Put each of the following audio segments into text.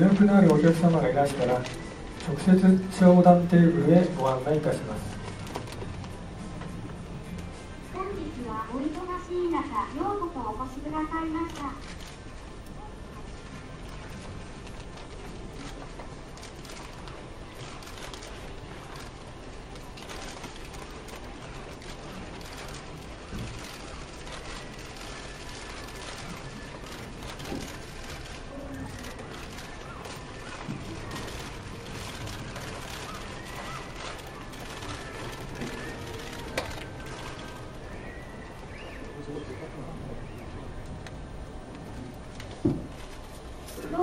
予約のあるお客様がいらしたら直接商談テーブルへご案内いたします。本日はお忙しい中ようこそお越しくださいました。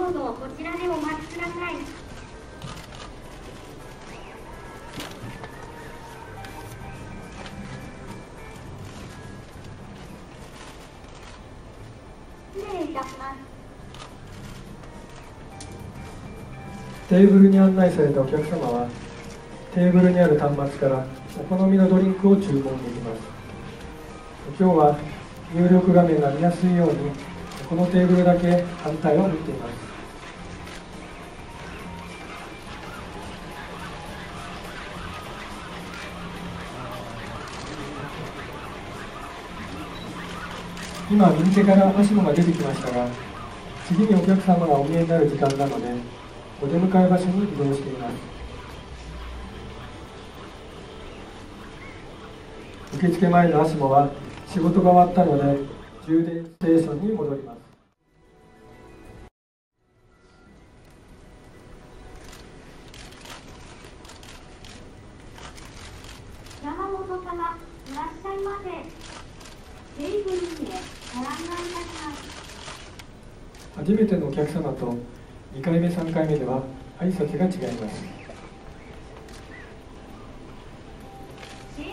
うぞこちらでお待ちください。テーブルに案内されたお客様はテーブルにある端末からお好みのドリンクを注文できます。今日は入力画面が見やすいようにこのテーブルだけ反対を向いています。今右手から足もが出てきましたが次にお客様がお見えになる時間なのでお出迎え場所に移動しています。受付前のアシモは仕事が終わったので充電ステーションに戻ります。初めてのお客様と2回目3回目では挨拶が違います。テ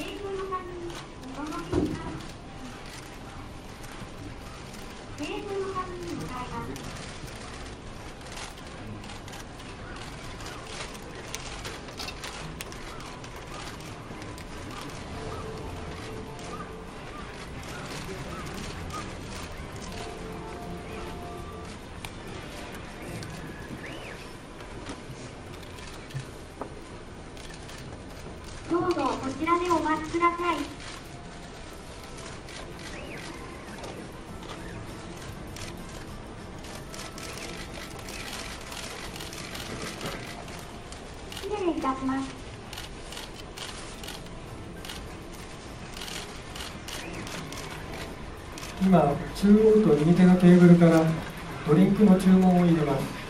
ーブでお待ちください。失礼いたします。今中央と右手のテーブルからドリンクの注文を入れます。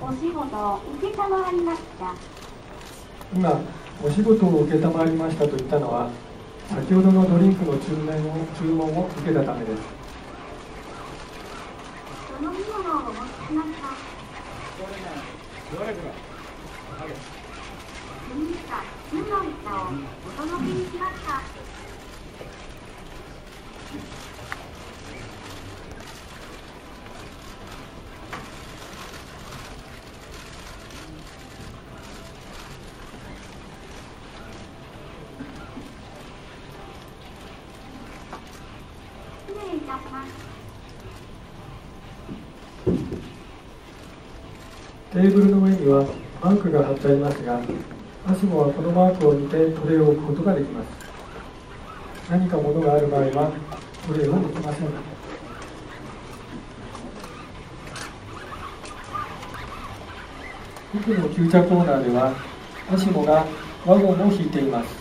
お仕事を受けたまわりました。今お仕事を承りましたと言ったのは先ほどのドリンクの注文を注文を受けたためです。お飲み物をお持ちしました。麦茶純の茶をお届けにしました失礼いたしますテーブルの上にはマークが貼ってありますがアスモはこのマークを見てトレイを置くことができます。何か物がある場合はトレイを置きません。奥の旧車コーナーではアスモがワゴンを引いています。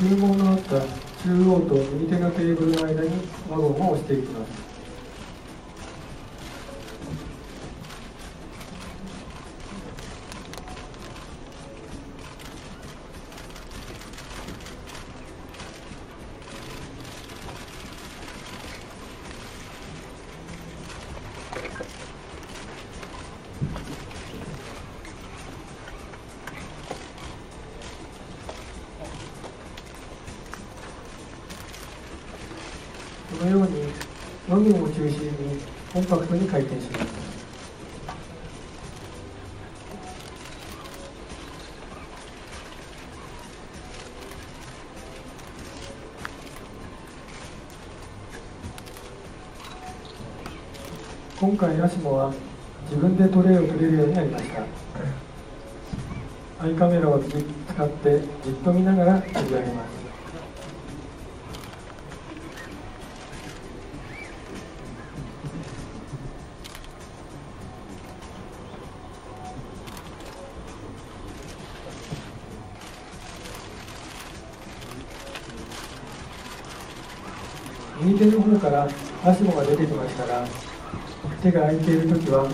注文のあった中央と右手のテーブルの間にワゴンを押していきます。ワゴンを中心にコンパクトに回転します今回アシモは自分でトレイを取れるようになりました。アイカメラを使ってじっと見ながら釣り上げます。右手の方からが出てきましたが手が空いている時は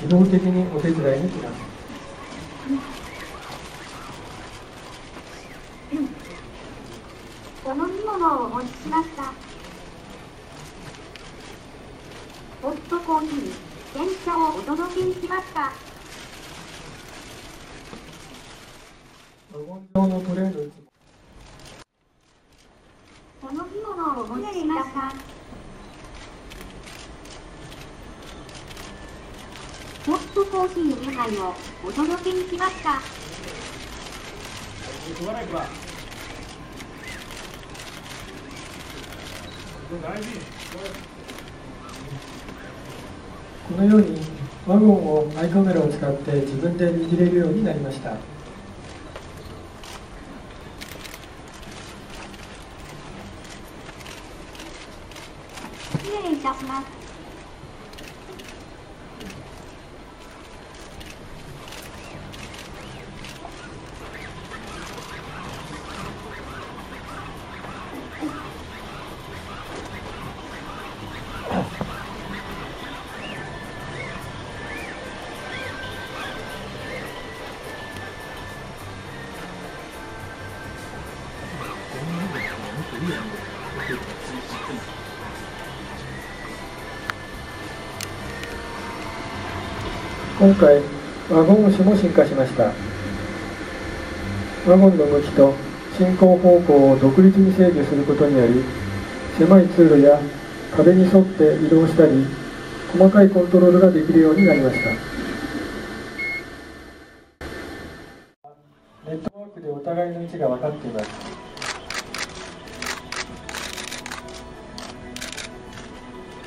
自動的にお手伝いに来ますこの荷物をお持ちしました。ホットコーヒー、電車をお届けしました。ワゴン上のトレイの位置この荷物をお持ちしました。ホットコーヒー2杯をお届けにしました。このようにワゴンをアイカメラを使って自分で握れるようになりました失礼いた今回ワゴン車も進化しました。ワゴンの向きと進行方向を独立に制御することにより狭い通路や壁に沿って移動したり細かいコントロールができるようになりました。ネットワークでお互いの位置が分かっています。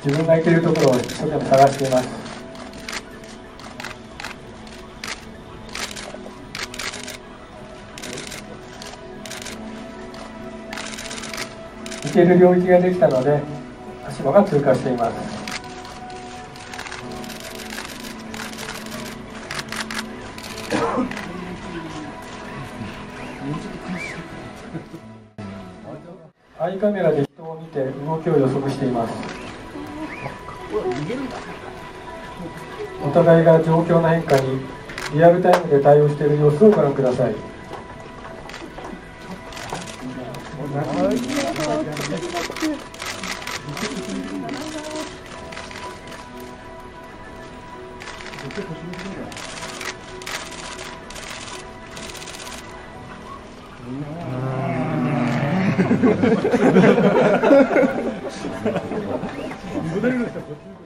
自分が行けるところを一生懸命探しています。行ける領域ができたので足場が通過しています。アイカメラで人を見て動きを予測しています。お互いが状況の変化にリアルタイムで対応している様子をご覧くださいモデルの人はこっちの方がいい